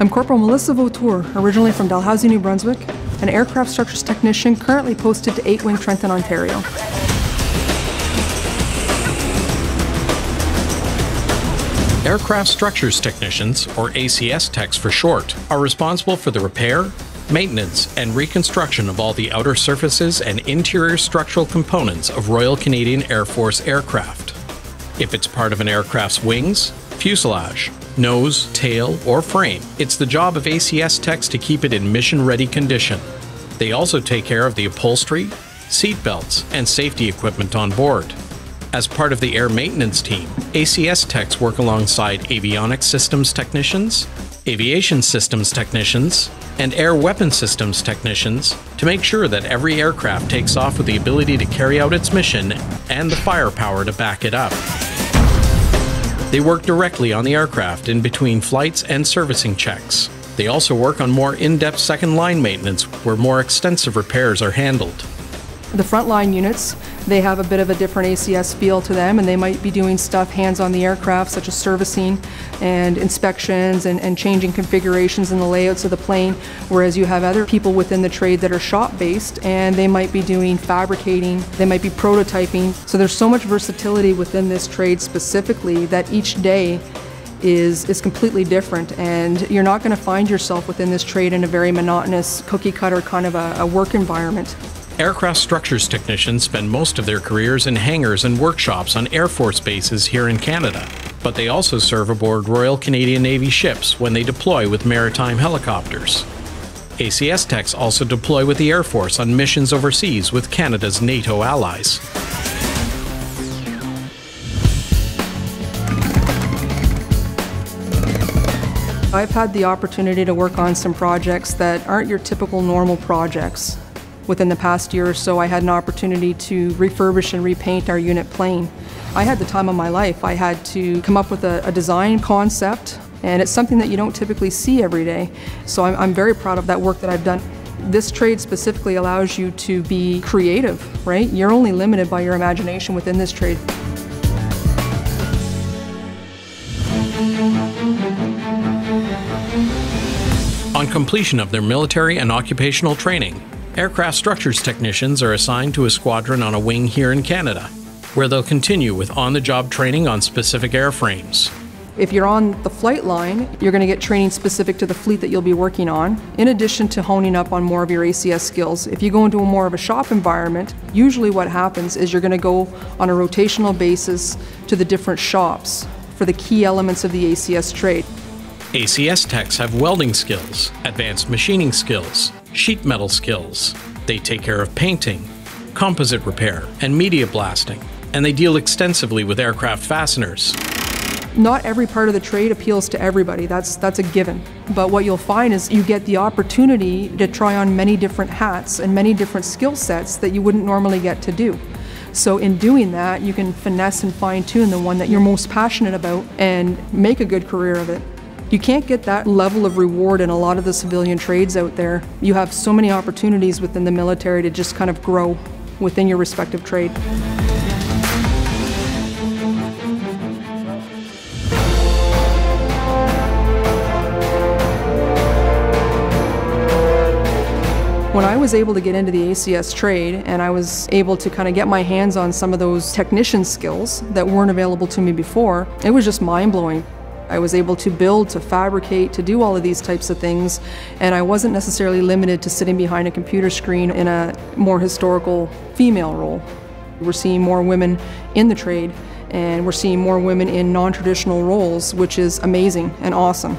I'm Corporal Melissa Vautour, originally from Dalhousie, New Brunswick, an aircraft structures technician currently posted to 8 Wing Trenton, Ontario. Aircraft Structures Technicians, or ACS techs for short, are responsible for the repair, maintenance, and reconstruction of all the outer surfaces and interior structural components of Royal Canadian Air Force aircraft. If it's part of an aircraft's wings, fuselage, nose, tail, or frame, it's the job of ACS techs to keep it in mission ready condition. They also take care of the upholstery, seat belts, and safety equipment on board. As part of the air maintenance team, ACS techs work alongside avionics systems technicians, aviation systems technicians, and air weapon systems technicians to make sure that every aircraft takes off with the ability to carry out its mission and the firepower to back it up. They work directly on the aircraft in between flights and servicing checks. They also work on more in depth second line maintenance where more extensive repairs are handled. The frontline units, they have a bit of a different ACS feel to them and they might be doing stuff hands on the aircraft such as servicing and inspections and, and changing configurations and the layouts of the plane, whereas you have other people within the trade that are shop based and they might be doing fabricating, they might be prototyping. So there's so much versatility within this trade specifically that each day is, is completely different and you're not going to find yourself within this trade in a very monotonous cookie cutter kind of a, a work environment. Aircraft structures technicians spend most of their careers in hangars and workshops on Air Force bases here in Canada, but they also serve aboard Royal Canadian Navy ships when they deploy with maritime helicopters. ACS techs also deploy with the Air Force on missions overseas with Canada's NATO allies. I've had the opportunity to work on some projects that aren't your typical normal projects. Within the past year or so, I had an opportunity to refurbish and repaint our unit plane. I had the time of my life. I had to come up with a, a design concept, and it's something that you don't typically see every day. So I'm, I'm very proud of that work that I've done. This trade specifically allows you to be creative, right? You're only limited by your imagination within this trade. On completion of their military and occupational training, aircraft structures technicians are assigned to a squadron on a wing here in Canada, where they'll continue with on the job training on specific airframes. If you're on the flight line, you're going to get training specific to the fleet that you'll be working on, in addition to honing up on more of your ACS skills. If you go into a more of a shop environment, usually what happens is you're going to go on a rotational basis to the different shops for the key elements of the ACS trade. ACS techs have welding skills, advanced machining skills, sheet metal skills. They take care of painting, composite repair, and media blasting, and they deal extensively with aircraft fasteners. Not every part of the trade appeals to everybody, that's, that's a given. But what you'll find is you get the opportunity to try on many different hats and many different skill sets that you wouldn't normally get to do. So in doing that, you can finesse and fine tune the one that you're most passionate about and make a good career of it. You can't get that level of reward in a lot of the civilian trades out there. You have so many opportunities within the military to just kind of grow within your respective trade. When I was able to get into the ACS trade and I was able to kind of get my hands on some of those technician skills that weren't available to me before, it was just mind blowing. I was able to build, to fabricate, to do all of these types of things, and I wasn't necessarily limited to sitting behind a computer screen in a more historical female role. We're seeing more women in the trade, and we're seeing more women in non traditional roles, which is amazing and awesome.